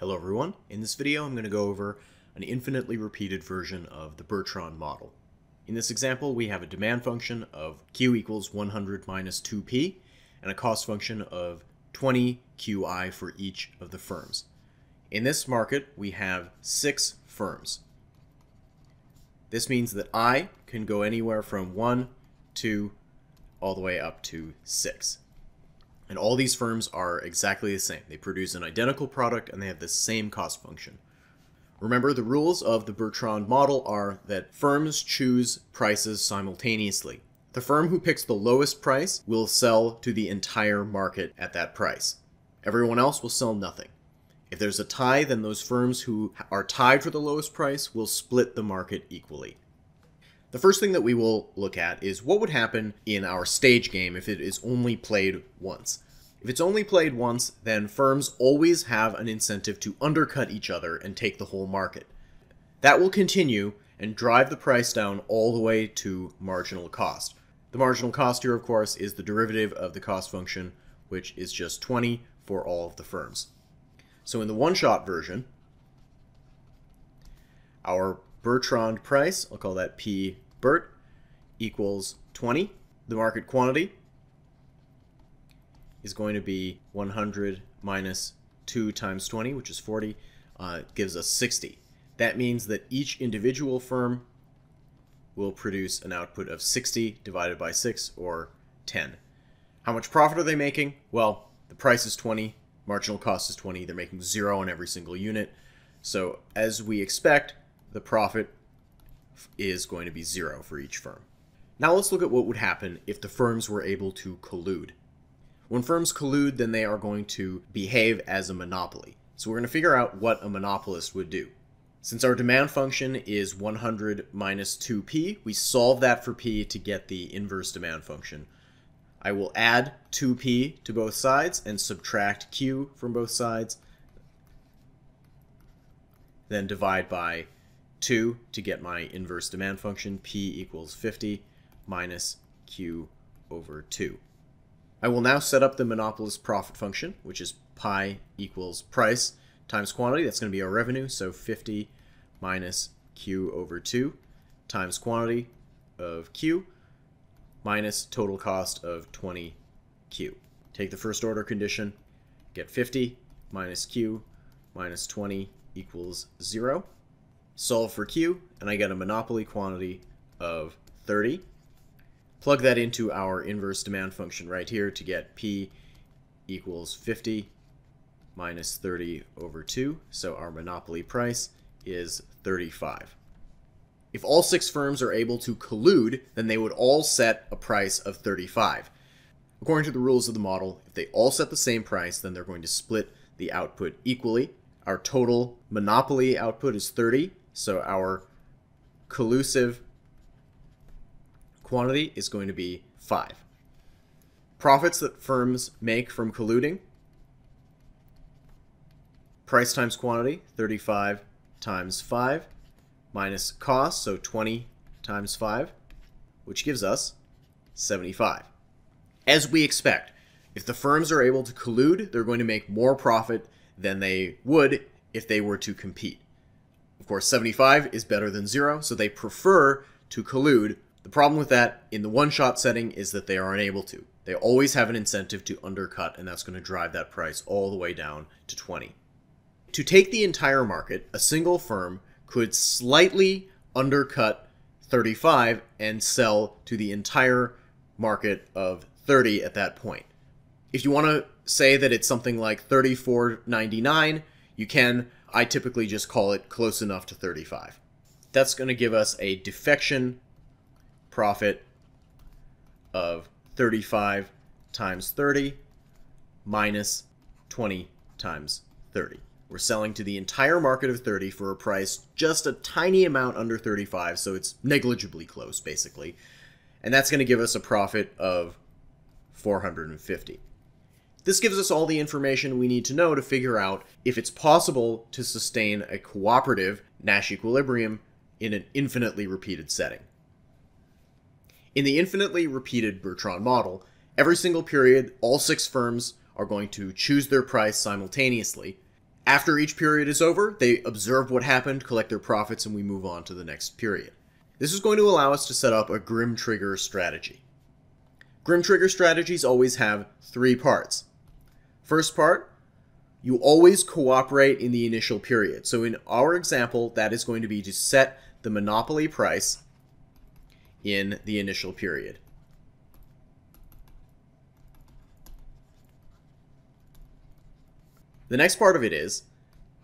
Hello everyone, in this video I'm going to go over an infinitely repeated version of the Bertrand model. In this example we have a demand function of q equals 100 minus 2p and a cost function of 20 qi for each of the firms. In this market we have six firms. This means that i can go anywhere from 1, 2, all the way up to 6. And all these firms are exactly the same. They produce an identical product and they have the same cost function. Remember, the rules of the Bertrand model are that firms choose prices simultaneously. The firm who picks the lowest price will sell to the entire market at that price. Everyone else will sell nothing. If there's a tie, then those firms who are tied for the lowest price will split the market equally. The first thing that we will look at is what would happen in our stage game if it is only played once. If it's only played once, then firms always have an incentive to undercut each other and take the whole market. That will continue and drive the price down all the way to marginal cost. The marginal cost here, of course, is the derivative of the cost function, which is just 20 for all of the firms. So in the one-shot version, our Bertrand price, I'll call that P Bert, equals 20. The market quantity is going to be 100 minus 2 times 20, which is 40, uh, gives us 60. That means that each individual firm will produce an output of 60 divided by 6, or 10. How much profit are they making? Well, the price is 20, marginal cost is 20, they're making zero on every single unit. So as we expect, the profit is going to be zero for each firm. Now let's look at what would happen if the firms were able to collude. When firms collude, then they are going to behave as a monopoly. So we're going to figure out what a monopolist would do. Since our demand function is 100 minus 2p, we solve that for p to get the inverse demand function. I will add 2p to both sides and subtract q from both sides, then divide by 2 to get my inverse demand function, p equals 50 minus q over 2. I will now set up the monopolist profit function, which is pi equals price times quantity. That's going to be our revenue, so 50 minus q over 2 times quantity of q minus total cost of 20q. Take the first order condition, get 50 minus q minus 20 equals 0 solve for Q, and I get a monopoly quantity of 30. Plug that into our inverse demand function right here to get P equals 50 minus 30 over 2. So our monopoly price is 35. If all six firms are able to collude, then they would all set a price of 35. According to the rules of the model, if they all set the same price, then they're going to split the output equally. Our total monopoly output is 30, so our collusive quantity is going to be 5. Profits that firms make from colluding, price times quantity, 35 times 5, minus cost, so 20 times 5, which gives us 75. As we expect, if the firms are able to collude, they're going to make more profit than they would if they were to compete. Of course, 75 is better than 0, so they prefer to collude. The problem with that in the one-shot setting is that they are unable to. They always have an incentive to undercut, and that's going to drive that price all the way down to 20. To take the entire market, a single firm could slightly undercut 35 and sell to the entire market of 30 at that point. If you want to say that it's something like 34.99, you can, I typically just call it close enough to 35. That's going to give us a defection profit of 35 times 30 minus 20 times 30. We're selling to the entire market of 30 for a price just a tiny amount under 35, so it's negligibly close, basically. And that's going to give us a profit of 450. This gives us all the information we need to know to figure out if it's possible to sustain a cooperative Nash equilibrium in an infinitely repeated setting. In the infinitely repeated Bertrand model, every single period, all six firms are going to choose their price simultaneously. After each period is over, they observe what happened, collect their profits, and we move on to the next period. This is going to allow us to set up a Grim Trigger strategy. Grim Trigger strategies always have three parts. First part, you always cooperate in the initial period. So in our example, that is going to be to set the monopoly price in the initial period. The next part of it is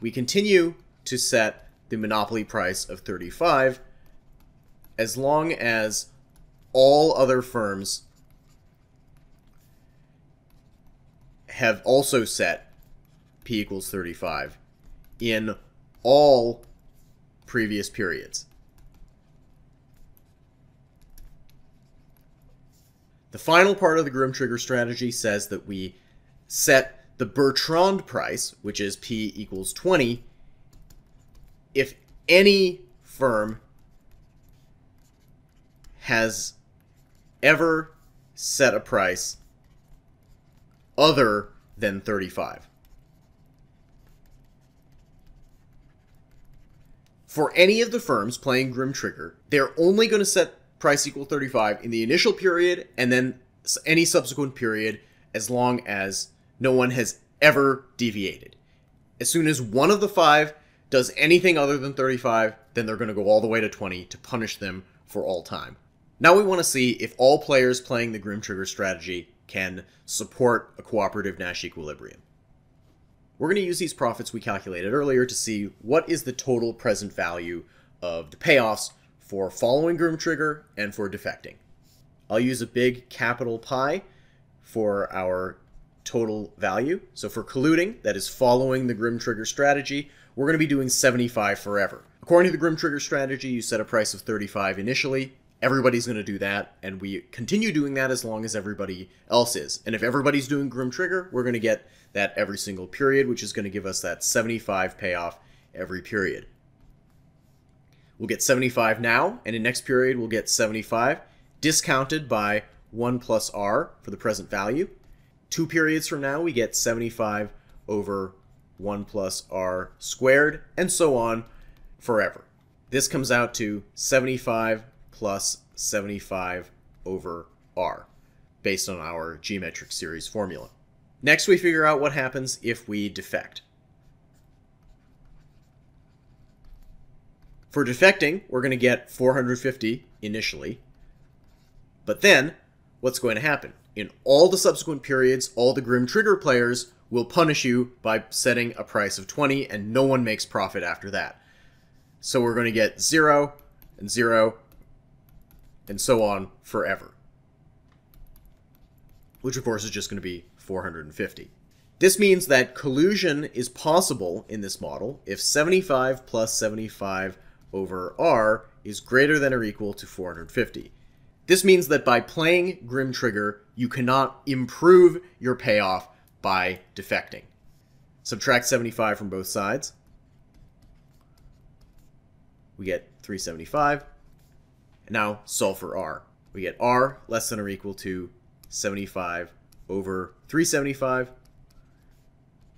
we continue to set the monopoly price of 35 as long as all other firms have also set p equals 35 in all previous periods. The final part of the Grim Trigger strategy says that we set the Bertrand price, which is P equals 20, if any firm has ever set a price other than 35. For any of the firms playing Grim Trigger, they're only going to set price equal 35 in the initial period and then any subsequent period as long as no one has ever deviated. As soon as one of the five does anything other than 35, then they're going to go all the way to 20 to punish them for all time. Now we want to see if all players playing the Grim Trigger strategy can support a cooperative Nash equilibrium. We're going to use these profits we calculated earlier to see what is the total present value of the payoffs for following Grim Trigger and for defecting. I'll use a big capital pi for our total value. So for colluding, that is following the Grim Trigger strategy, we're going to be doing 75 forever. According to the Grim Trigger strategy, you set a price of 35 initially. Everybody's going to do that, and we continue doing that as long as everybody else is. And if everybody's doing Grim Trigger, we're going to get that every single period, which is going to give us that 75 payoff every period. We'll get 75 now, and in next period we'll get 75, discounted by 1 plus r for the present value. Two periods from now, we get 75 over 1 plus r squared, and so on forever. This comes out to 75 plus 75 over r, based on our geometric series formula. Next, we figure out what happens if we defect. For defecting, we're going to get 450 initially. But then, what's going to happen? In all the subsequent periods, all the Grim Trigger players will punish you by setting a price of 20, and no one makes profit after that. So we're going to get 0 and 0 and so on forever. Which, of course, is just going to be 450. This means that collusion is possible in this model if 75 plus 75 over r is greater than or equal to 450. This means that by playing Grim Trigger, you cannot improve your payoff by defecting. Subtract 75 from both sides. We get 375. And now solve for r. We get r less than or equal to 75 over 375,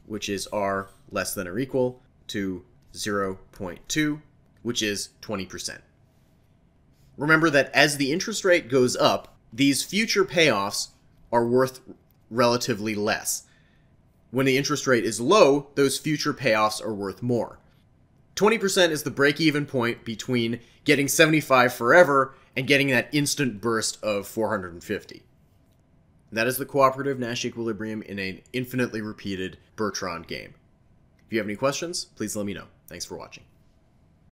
which is r less than or equal to 0.2, which is 20%. Remember that as the interest rate goes up, these future payoffs are worth relatively less. When the interest rate is low, those future payoffs are worth more. 20% is the break even point between getting 75 forever and getting that instant burst of 450. That is the cooperative Nash equilibrium in an infinitely repeated Bertrand game. If you have any questions, please let me know. Thanks for watching.